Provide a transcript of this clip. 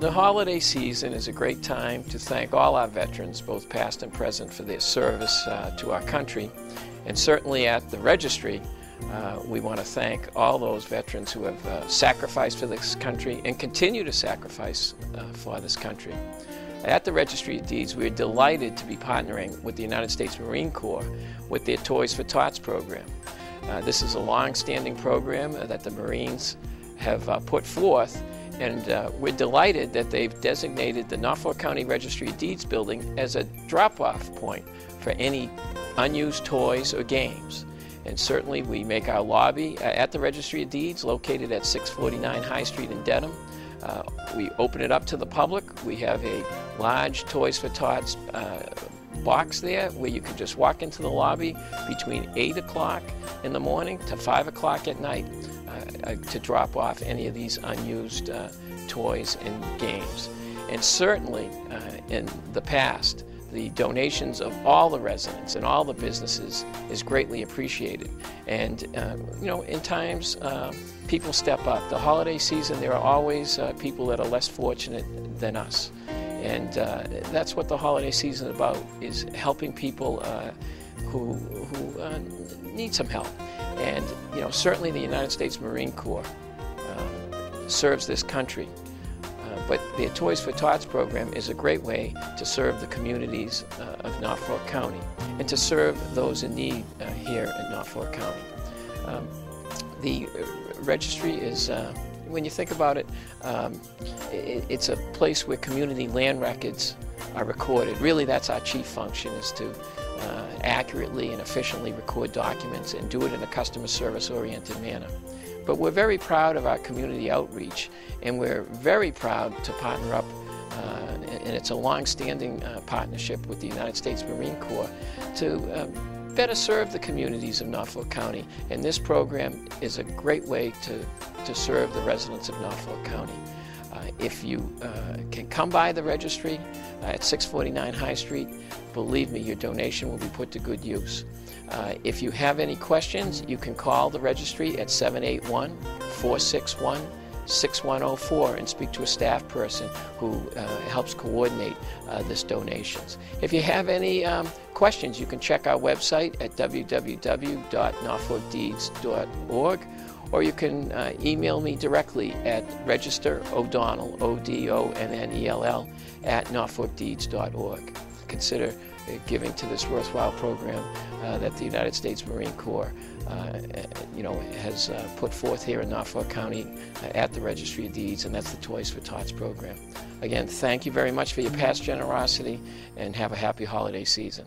The holiday season is a great time to thank all our veterans, both past and present, for their service uh, to our country. And certainly at the registry, uh, we want to thank all those veterans who have uh, sacrificed for this country and continue to sacrifice uh, for this country. At the Registry of Deeds, we're delighted to be partnering with the United States Marine Corps with their Toys for Tots program. Uh, this is a long-standing program that the Marines have uh, put forth and uh, we're delighted that they've designated the Norfolk County Registry of Deeds building as a drop-off point for any unused toys or games. And certainly we make our lobby at the Registry of Deeds located at 649 High Street in Dedham. Uh, we open it up to the public. We have a large Toys for Tots uh, box there where you can just walk into the lobby between 8 o'clock in the morning to 5 o'clock at night uh, to drop off any of these unused uh, toys and games. And certainly uh, in the past, the donations of all the residents and all the businesses is greatly appreciated. And, uh, you know, in times uh, people step up. The holiday season, there are always uh, people that are less fortunate than us. And uh, that's what the holiday season is about, is helping people uh, who, who uh, need some help. And you know, certainly the United States Marine Corps uh, serves this country. Uh, but the Toys for Tots program is a great way to serve the communities uh, of Norfolk County and to serve those in need uh, here in Norfolk County. Um, the registry is uh, when you think about it, um, it, it's a place where community land records are recorded. Really, that's our chief function, is to uh, accurately and efficiently record documents and do it in a customer service oriented manner. But we're very proud of our community outreach and we're very proud to partner up uh, and it's a long-standing uh, partnership with the United States Marine Corps to um, better serve the communities of Norfolk County. And this program is a great way to, to serve the residents of Norfolk County. If you uh, can come by the registry uh, at 649 High Street, believe me, your donation will be put to good use. Uh, if you have any questions, you can call the registry at 781 461 6104 and speak to a staff person who uh, helps coordinate uh, this donations. If you have any um, questions, you can check our website at www.norfolkdeeds.org or you can uh, email me directly at register O'Donnell, O-D-O-N-N-E-L-L, at norfolkdeeds.org. Consider giving to this worthwhile program uh, that the United States Marine Corps uh, you know, has uh, put forth here in Norfolk County uh, at the Registry of Deeds, and that's the Toys for Tots program. Again, thank you very much for your past generosity, and have a happy holiday season.